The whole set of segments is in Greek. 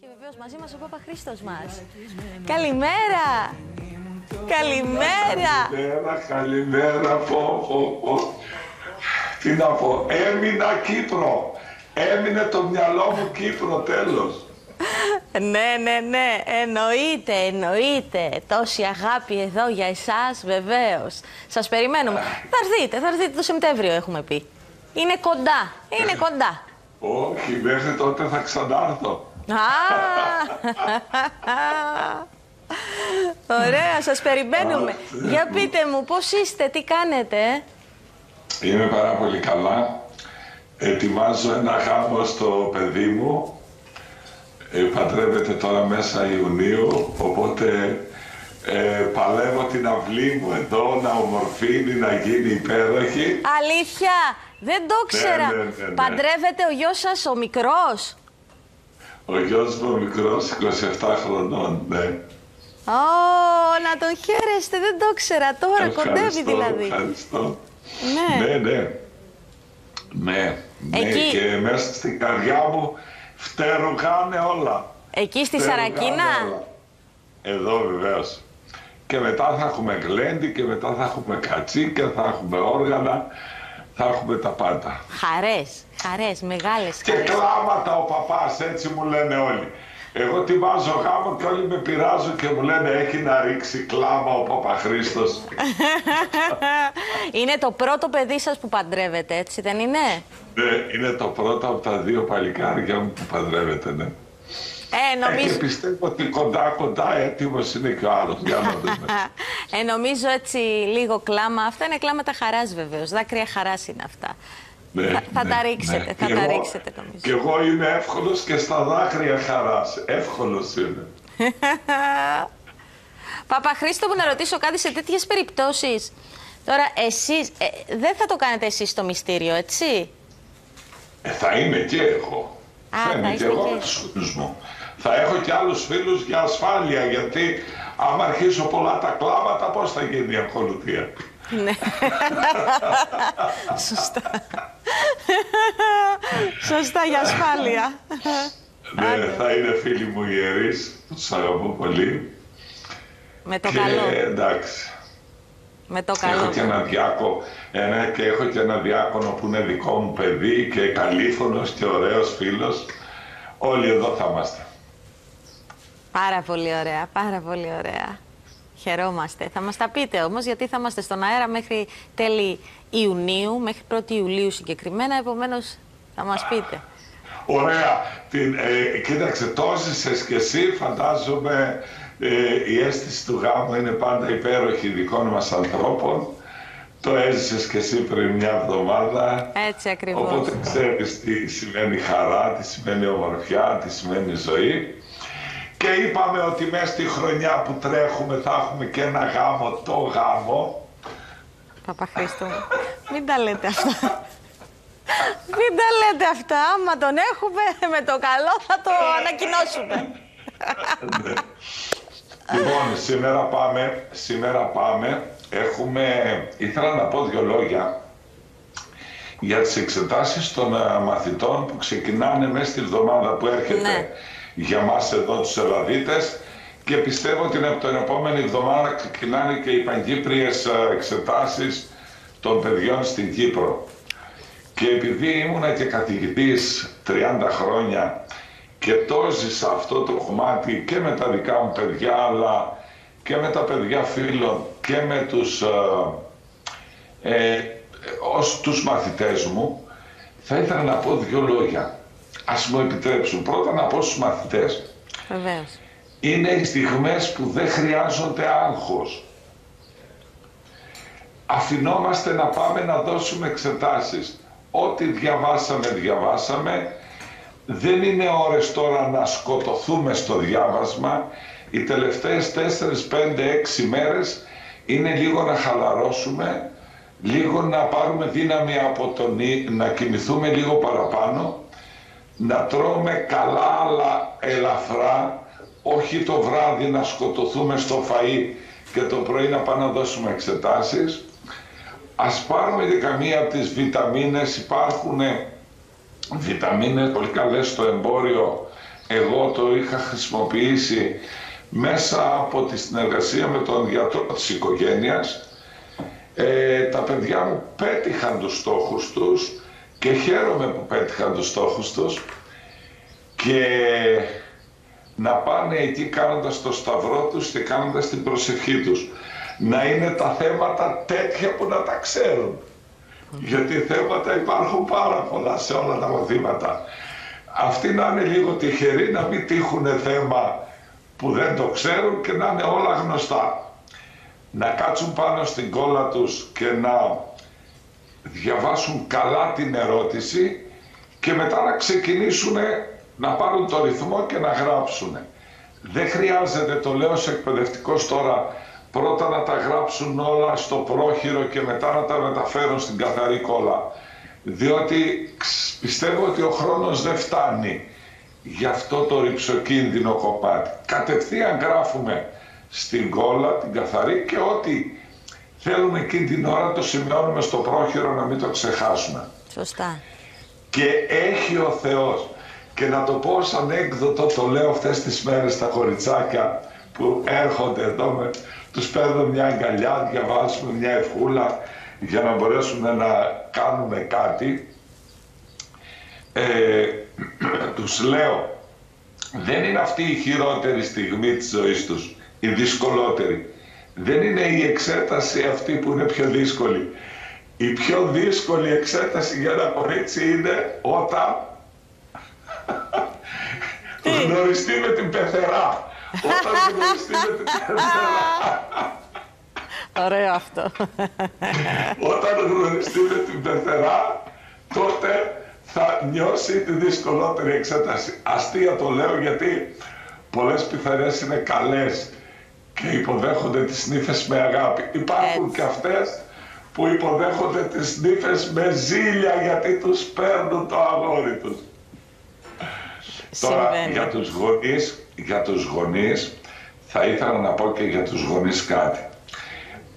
Και βεβαίως μαζί μας ο Πάπα Χρήστος μας. Καλημέρα! Καλημέρα! Καλημέρα, καλημέρα, πω, πω, πω. Τι να πω, έμεινα Κύπρο. Έμεινε το μυαλό μου Κύπρο, τέλος. Ναι, ναι, ναι, εννοείται, εννοείται. Τόση αγάπη εδώ για εσάς, βεβαίως. Σας περιμένουμε. Θα έρθετε, θα έρθετε το Σεπτέμβριο έχουμε πει. Είναι κοντά, είναι κοντά. Όχι, μέχρι τότε θα ξανάρθω. Α! Ωραία, σας περιμένουμε. Για πείτε μου, πώς είστε, τι κάνετε. ε; Είμαι πάρα πολύ καλά. Ετοιμάζω ένα γάμο στο παιδί μου. Ε, παντρεύεται τώρα μέσα Ιουνίου, οπότε ε, παλεύω την αυλή μου εδώ να ομορφύνει, να γίνει υπέροχη. Αλήθεια, δεν το ξέρα. ναι, ναι, ναι. Παντρεύεται ο γιος σας, ο μικρός; Ο γιος μου ο μικρός, 27 χρονών, ναι. Ω, να τον χαίρεστε, δεν το ξέρα τώρα, κοντεύει Ευχαριστώ, δηλαδή. Ευχαριστώ. Ναι. Ναι, ναι. Ναι, ναι. Εκεί- Και μέσα στην καρδιά μου φτερουγάνε όλα. Εκεί στη Φτερουγάνε Σαρακίνα; όλα. Εδώ βεβαίως. Και μετά θα έχουμε γλέντι και μετά θα έχουμε κατσίκια, θα έχουμε όργανα, θα έχουμε τα πάντα. Χαρές, χαρές, μεγάλες Και χαρές. κλάματα ο παπάς, έτσι μου λένε όλοι. Εγώ τη βάζω γάμο και όλοι με πειράζουν και μου λένε έχει να ρίξει κλάμα ο Παπαχρήστος. είναι το πρώτο παιδί σας που παντρεύετε, έτσι δεν είναι; Ναι, είναι το πρώτο από τα δύο παλικάρια μου που παντρεύεται, ναι. Ε, Ε, και νομίζω, πιστεύω ότι κοντά κοντά έτοιμος είναι και ο άλλος. Για να δούμε. ε, νομίζω έτσι λίγο κλάμα. Αυτά είναι κλάματα χαράς βεβαίως. Δάκρυα χαράς είναι αυτά. Ναι, θα θα ναι, τα ρίξετε, ναι. θα Και τα εγώ- ρίξετε νομίζω. Και εγώ είμαι εύκολος και στα δάκρυα χαράς. Εύκολος είμαι. Παπαχρήστο μου να ρωτήσω κάτι σε τέτοιες περιπτώσεις. Τώρα εσείς, ε, δεν θα το κάνετε εσείς στο μυστήριο, έτσι; Ε, θα είμαι και εγώ. Α, θα θα είμαι και είστε εγώ και- με τους φίλους μου. Θα έχω και άλλους φίλους για ασφάλεια, γιατί άμα αρχίσω πολλά τα κλάματα, πώς θα γίνει η ακολουθία; Ναι. Σωστά. Σωστά για ασφάλεια. ναι, θα είναι φίλοι μου ιερείς, που τους αγαπώ πολύ. Με το και καλό. εντάξει. Με το Έχω καλό. και ένα διάκο, ένα, και έχω και ένα διάκονο που είναι δικό μου παιδί και καλήφωνος και ωραίος φίλος. Όλοι εδώ θα είμαστε. Πάρα πολύ ωραία, πάρα πολύ ωραία. Χαιρόμαστε. Θα μας τα πείτε όμως, γιατί θα είμαστε στον αέρα μέχρι τέλη Ιουνίου, μέχρι 1η Ιουλίου συγκεκριμένα, επομένως θα μας πείτε. Ωραία. Την, ε, κοίταξε, το έζησες και εσύ, φαντάζομαι ε, η αίσθηση του γάμου είναι πάντα υπέροχη δικών μας ανθρώπων. Το έζησες και εσύ πριν μια εβδομάδα. Έτσι ακριβώς. Οπότε ξέρεις τι σημαίνει χαρά, τι σημαίνει ομορφιά, τι σημαίνει ζωή. Και είπαμε ότι μέσα στη χρονιά που τρέχουμε θα έχουμε και ένα γάμο, το γάμο. Παπαχρήστο μου, μην τα λέτε αυτά. Μην τα λέτε αυτά. Άμα τον έχουμε με το καλό θα το ανακοινώσουμε. Λοιπόν, σήμερα πάμε, σήμερα πάμε, έχουμε, ήθελα να πω δύο λόγια για τις εξετάσεις των ε, μαθητών που ξεκινάνε μέσα στη εβδομάδα που έρχεται Ναι. Για μας εδώ τους Ελλαδίτες και πιστεύω ότι από την επόμενη εβδομάδα ξεκινάνε και οι παγκύπριες ε, εξετάσεις των παιδιών στην Κύπρο. Και επειδή ήμουνα και καθηγητής 30 χρόνια και το ζήσα αυτό το κομμάτι και με τα δικά μου παιδιά αλλά και με τα παιδιά φίλων και με τους, ε, ε, ως τους μαθητές μου θα ήθελα να πω δύο λόγια. Ας μου επιτρέψουν. Πρώτα να πω στους μαθητές. Βεβαίως. Είναι οι στιγμές που δεν χρειάζονται άγχος. Αφινόμαστε να πάμε να δώσουμε εξετάσεις. Ό,τι διαβάσαμε, διαβάσαμε. Δεν είναι ώρες τώρα να σκοτωθούμε στο διάβασμα. Οι τελευταίες 4, 5, 6 μέρες είναι λίγο να χαλαρώσουμε, λίγο να πάρουμε δύναμη από τον ί- να κοιμηθούμε λίγο παραπάνω, να τρώμε καλά αλλά ελαφρά, όχι το βράδυ να σκοτωθούμε στο φαΐ και το πρωί να πάμε να δώσουμε εξετάσεις. Ας πάρουμε και καμία από τις βιταμίνες, υπάρχουν βιταμίνες πολύ καλές στο εμπόριο Εγώ το είχα χρησιμοποιήσει μέσα από τη συνεργασία με τον γιατρό της οικογένειας. Ε, τα παιδιά μου πέτυχαν τους στόχους τους και χαίρομαι που πέτυχαν τους στόχους τους και να πάνε εκεί κάνοντας το σταυρό τους και κάνοντας την προσευχή τους. Να είναι τα θέματα τέτοια που να τα ξέρουν. Γιατί θέματα υπάρχουν πάρα πολλά σε όλα τα μαθήματα. Αυτοί να είναι λίγο τυχεροί να μην τύχουν θέμα που δεν το ξέρουν και να είναι όλα γνωστά. Να κάτσουν πάνω στην κόλλα τους και να διαβάσουν καλά την ερώτηση και μετά να ξεκινήσουν να πάρουν το ρυθμό και να γράψουν. Δεν χρειάζεται, το λέω σε εκπαιδευτικός τώρα, πρώτα να τα γράψουν όλα στο πρόχειρο και μετά να τα μεταφέρουν στην καθαρή κόλλα. Διότι πιστεύω ότι ο χρόνος δεν φτάνει για αυτό το ρηψοκίνδυνο κομμάτι. Κατευθείαν γράφουμε στην κόλλα, την καθαρή και ό,τι θέλουμε εκείνη την ώρα το σημειώνουμε στο πρόχειρο να μην το ξεχάσουμε. Σωστά. Και έχει ο Θεός και να το πω σαν έκδοτο το λέω αυτές τις μέρες στα κοριτσάκια που έρχονται εδώ με, τους παίρνω μια αγκαλιά, διαβάζουμε μια ευχούλα για να μπορέσουμε να κάνουμε κάτι. Ε, τους λέω, δεν είναι αυτή η χειρότερη στιγμή της ζωής τους, η δυσκολότερη. Δεν είναι η εξέταση αυτή που είναι πιο δύσκολη. Η πιο δύσκολη εξέταση για ένα κορίτσι είναι όταν γνωριστεί με την πεθερά. Όταν γνωριστεί με την πεθερά. Ωραίο αυτό. Όταν γνωριστεί με την πεθερά, τότε θα νιώσει τη δυσκολότερη εξέταση. Αστεία το λέω γιατί πολλές πιθαρές είναι καλές και υποδέχονται τις νύφες με αγάπη. Υπάρχουν και αυτές που υποδέχονται τις νύφες με ζήλια γιατί τους παίρνουν το αγόρι τους. Τώρα για τους, γονείς, για τους γονείς θα ήθελα να πω και για τους γονείς κάτι.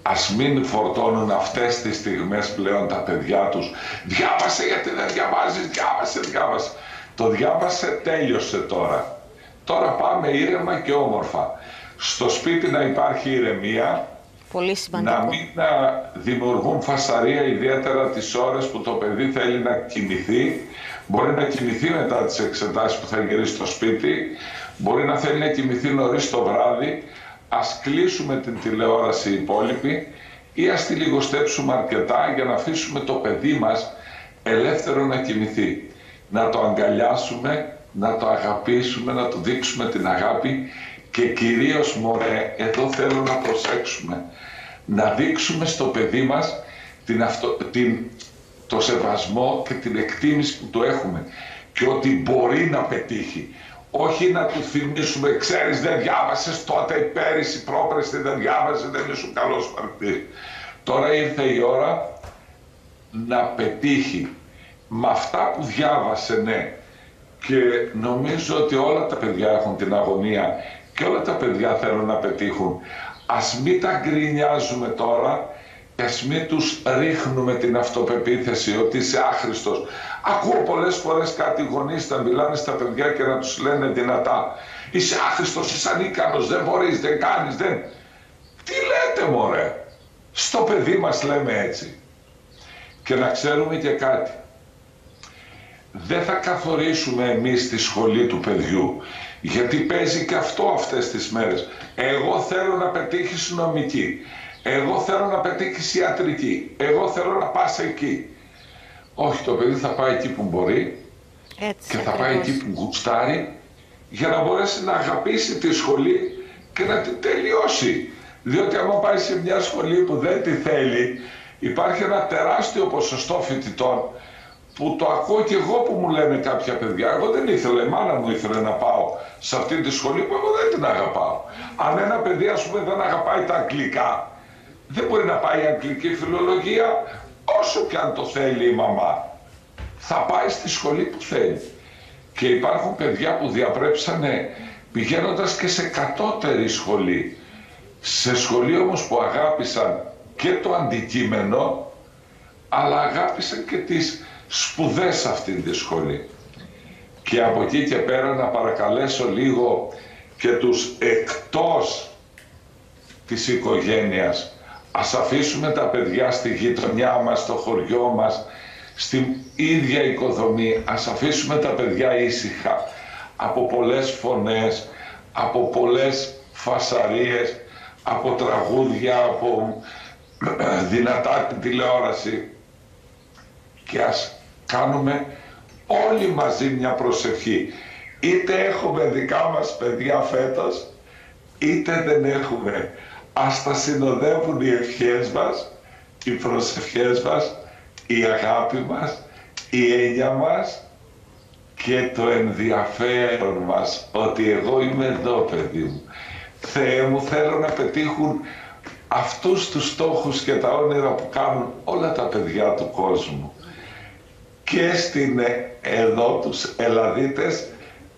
Ας μην φορτώνουν αυτές τις στιγμές πλέον τα παιδιά τους. Διάβασε γιατί δεν διαβάζεις, διάβασε, διάβασε. Το διάβασε, τέλειωσε τώρα. Τώρα πάμε ήρεμα και όμορφα. Στο σπίτι να υπάρχει ηρεμία, Πολύ σημαντικό. να μην να δημιουργούν φασαρία ιδιαίτερα τις ώρες που το παιδί θέλει να κοιμηθεί. Μπορεί να κοιμηθεί μετά τις εξετάσεις που θα γυρίσει στο σπίτι. Μπορεί να θέλει να κοιμηθεί νωρίς το βράδυ. Ας κλείσουμε την τηλεόραση υπόλοιπη ή ας τη λιγοστέψουμε αρκετά για να αφήσουμε το παιδί μας ελεύθερο να κοιμηθεί. Να το αγκαλιάσουμε, να το αγαπήσουμε, να του δείξουμε την αγάπη και κυρίως μωρέ, εδώ θέλω να προσέξουμε, να δείξουμε στο παιδί μας την την, το σεβασμό και την εκτίμηση που το έχουμε και ότι μπορεί να πετύχει. Όχι να του θυμίσουμε, ξέρεις δεν διάβασες τότε πέρυσι, πρόπερσι δεν διάβασες, δεν ήσουν καλός παρτί. Τώρα ήρθε η ώρα να πετύχει με αυτά που διάβασε, ναι. Και νομίζω ότι όλα τα παιδιά έχουν την αγωνία και όλα τα παιδιά θέλουν να πετύχουν. Ας μην τα γκρινιάζουμε τώρα και ας μην τους ρίχνουμε την αυτοπεποίθηση ότι είσαι άχρηστος. Ακούω πολλές φορές κάτι γονείς να μιλάνε στα παιδιά και να τους λένε δυνατά «Είσαι άχρηστος, είσαι ανίκανος, δεν μπορείς, δεν κάνεις, δεν...» Τι λέτε μωρέ, στο παιδί μας λέμε έτσι. Και να ξέρουμε και κάτι. Δεν θα καθορίσουμε εμείς τη σχολή του παιδιού. Γιατί παίζει και αυτό αυτές τις μέρες. Εγώ θέλω να πετύχεις νομική. Εγώ θέλω να πετύχεις ιατρική. Εγώ θέλω να πας εκεί. Όχι, το παιδί θα πάει εκεί που μπορεί Έτσι, και θα πάει εκεί που γουστάρει για να μπορέσει να αγαπήσει τη σχολή και να την τελειώσει. Διότι άμα πάει σε μια σχολή που δεν τη θέλει, υπάρχει ένα τεράστιο ποσοστό φοιτητών που το ακούω και εγώ που μου λένε κάποια παιδιά. Εγώ δεν ήθελα, η μάνα μου ήθελε να πάω σε αυτή τη σχολή που εγώ δεν την αγαπάω. Αν ένα παιδί ας πούμε δεν αγαπάει τα αγγλικά, δεν μπορεί να πάει η αγγλική φιλολογία όσο και αν το θέλει η μαμά. Θα πάει στη σχολή που θέλει. Και υπάρχουν παιδιά που διαπρέψανε πηγαίνοντας και σε κατώτερη σχολή. Σε σχολή όμως που αγάπησαν και το αντικείμενο, αλλά αγάπησαν και τις σπουδές αυτήν τη σχολή. και από εκεί και πέρα να παρακαλέσω λίγο και τους εκτός της οικογένειας. Ας αφήσουμε τα παιδιά στη γειτονιά μας, στο χωριό μας, στην ίδια οικοδομή. Ας αφήσουμε τα παιδιά ήσυχα από πολλές φωνές, από πολλές φασαρίες, από τραγούδια, από δυνατά την τηλεόραση και ας κάνουμε όλοι μαζί μια προσευχή. Είτε έχουμε δικά μας παιδιά φέτος, είτε δεν έχουμε. Ας τα συνοδεύουν οι ευχές μας, οι προσευχές μας, η αγάπη μας, η έννοια μας και το ενδιαφέρον μας ότι εγώ είμαι εδώ παιδί μου. Θεέ μου θέλω να πετύχουν αυτούς τους στόχους και τα όνειρα που κάνουν όλα τα παιδιά του κόσμου και στην ε, εδώ τους Ελλαδίτες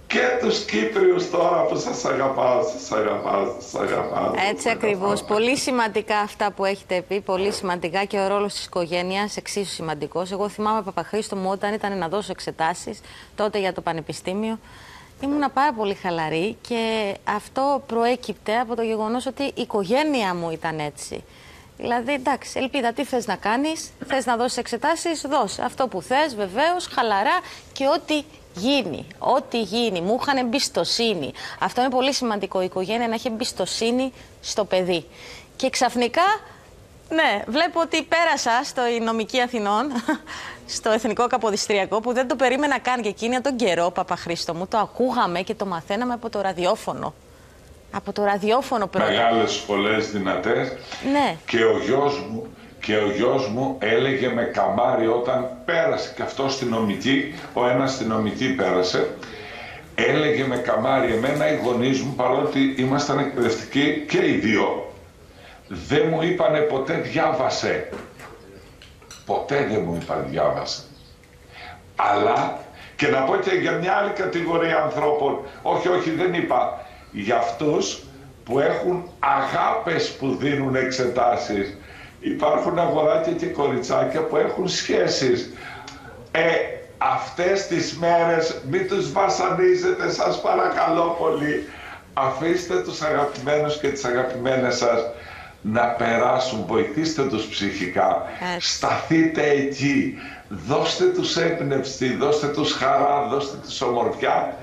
και τους Κύπριους τώρα που σας αγαπάω, σας αγαπάω, σας αγαπάω. Έτσι ακριβώς. Πολύ σημαντικά αυτά που έχετε πει, πολύ σημαντικά και ο ρόλος της οικογένειας εξίσου σημαντικός. Εγώ θυμάμαι Παπαχρήστο μου όταν ήταν να δώσω εξετάσεις τότε για το Πανεπιστήμιο. Ήμουνα πάρα πολύ χαλαρή και αυτό προέκυπτε από το γεγονός ότι η οικογένεια μου ήταν έτσι. Δηλαδή, εντάξει, ελπίδα, τι θες να κάνεις, θες να δώσεις εξετάσεις, δώσε. Αυτό που θες, βεβαίως, χαλαρά και ό,τι γίνει. Ό,τι γίνει. Μου είχαν εμπιστοσύνη. Αυτό είναι πολύ σημαντικό. Η οικογένεια να έχει εμπιστοσύνη στο παιδί. Και ξαφνικά, ναι, βλέπω ότι πέρασα στο νομική Αθηνών, στο Εθνικό Καποδιστριακό, που δεν το περίμενα καν και εκείνη τον καιρό, Παπαχρήστο μου. Το ακούγαμε και το μαθαίναμε από το ραδιόφωνο. Από το ραδιόφωνο πρώτα. Μεγάλες σχολές δυνατές. Ναι. Και ο γιος μου και ο γιος μου έλεγε με καμάρι όταν πέρασε και αυτό στην νομική, ο ένας στην νομική πέρασε, έλεγε με καμάρι εμένα οι γονείς μου παρότι ήμασταν εκπαιδευτικοί και οι δύο, δεν μου είπανε ποτέ διάβασε. Ποτέ δεν μου είπαν διάβασε. Αλλά και να πω και για μια άλλη κατηγορία ανθρώπων, όχι όχι δεν είπα, για αυτούς που έχουν αγάπες που δίνουν εξετάσεις υπάρχουν αγοράκια και κοριτσάκια που έχουν σχέσεις. Ε, αυτές τις μέρες μην τους βασανίζετε σας παρακαλώ πολύ. Αφήστε τους αγαπημένους και τις αγαπημένες σας να περάσουν, βοηθήστε τους ψυχικά, σταθείτε εκεί, δώστε τους έμπνευστη, δώστε τους χαρά, δώστε τους ομορφιά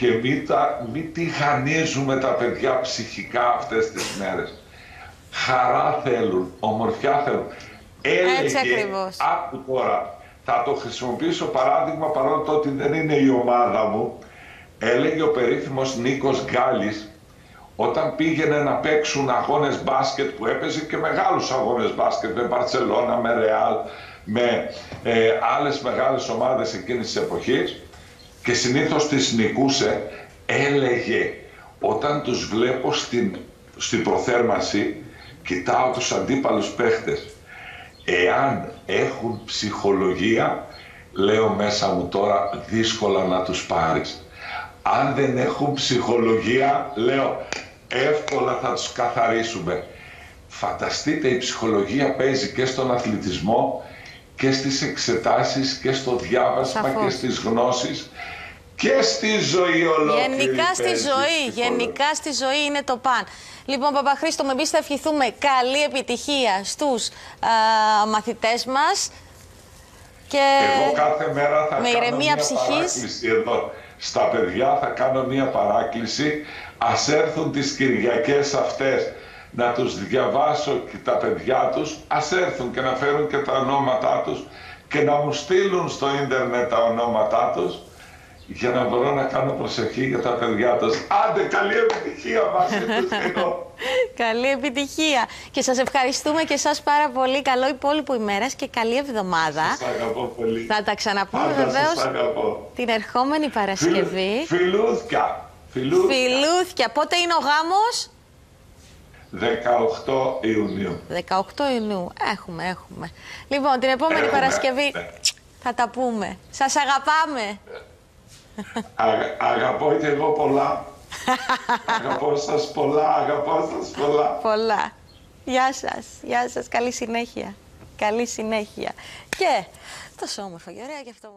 και μην, τα, μην τυχανίζουμε τα παιδιά ψυχικά αυτές τις μέρες χαρά θέλουν, ομορφιά θέλουν. Έλεγε, ακριβώς. άκου τώρα, θα το χρησιμοποιήσω παράδειγμα παρόλο το ότι δεν είναι η ομάδα μου, έλεγε ο περίφημος Νίκος Γκάλης, όταν πήγαινε να παίξουν αγώνες μπάσκετ που έπαιζε και μεγάλους αγώνες μπάσκετ με Μπαρτσελώνα, με Ρεάλ, με ε, άλλες μεγάλες ομάδες εκείνης της εποχής και συνήθως τις νικούσε, έλεγε όταν τους βλέπω στην, στην προθέρμανση κοιτάω τους αντίπαλους παίχτες. Εάν έχουν ψυχολογία, λέω μέσα μου τώρα, δύσκολα να τους πάρεις. Αν δεν έχουν ψυχολογία, λέω, εύκολα θα τους καθαρίσουμε. Φανταστείτε, η ψυχολογία παίζει και στον αθλητισμό και στις εξετάσεις και στο διάβασμα και στις γνώσεις και στη ζωή ολόκληρη. Γενικά στη ζωή, γενικά στη ζωή είναι το παν. Λοιπόν, Παπαχρήστο, με εμείς θα ευχηθούμε καλή επιτυχία στους α, μαθητές μας. Και Εγώ κάθε μέρα θα με κάνω μια παράκληση εδώ. Στα παιδιά θα κάνω μια παράκληση. Ας έρθουν τις Κυριακές αυτές να τους διαβάσω και τα παιδιά τους. Ας έρθουν και να φέρουν και τα ονόματά τους και να μου στείλουν στο ίντερνετ τα ονόματά τους για να μπορώ να κάνω προσευχή για τα παιδιά τους. Άντε, καλή επιτυχία μαζί τους καλή επιτυχία. Και σας ευχαριστούμε και εσάς πάρα πολύ. Καλό υπόλοιπο ημέρας και καλή εβδομάδα. Σας αγαπώ πολύ. Θα τα ξαναπούμε βεβαίως την ερχόμενη Παρασκευή. Φιλούθια. Φιλούθια. Φιλούθια. Πότε είναι ο γάμος; 18 Ιουνίου. 18 Ιουνίου. Έχουμε, έχουμε. Λοιπόν, την επόμενη Παρασκευή ναι. θα τα πούμε. Σας αγαπάμε. αγαπώ και εγώ πολλά. αγαπώ σας πολλά, αγαπώ σας πολλά. Πολλά. Γεια σας, γεια σας, καλή συνέχεια. Καλή συνέχεια. Και τόσο όμορφο και ωραία και αυτό...